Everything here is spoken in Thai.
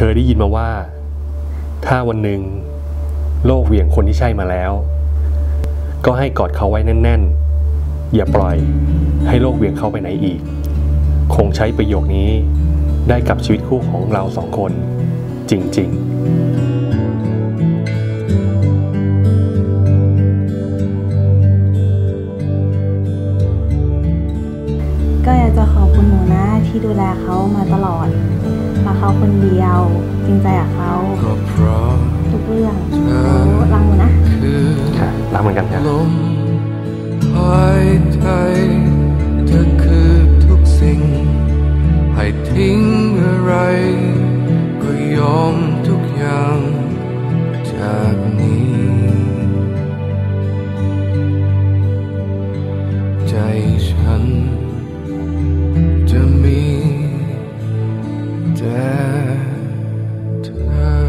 เคยได้ยินมาว่า ถ้าวันหนึ่งโลกเหวี่ยงคนที่ใช่มาแล้ว ก็ให้กอดเขาไว้แน่น ๆ อย่าปล่อยให้โลกเหวี่ยงเขาไปไหนอีก คงใช้ประโยคนี้ได้กับชีวิตคู่ของเราสองคนจริง ๆ ก็อยากจะขอบคุณหนูนะที่ดูแลเขามาตลอดรักเขาคนเดียวจริงใจกับเขาก็เพราะทุกเรื่องเธหอนูรักหนูนะคือค่ะรักเหมือนกันครับลมหายใจเธอคือทุกสิ่ง ให้ทิ้งอะไร ก็ยอมทุกอย่างจากนี้ ใจฉัน that time.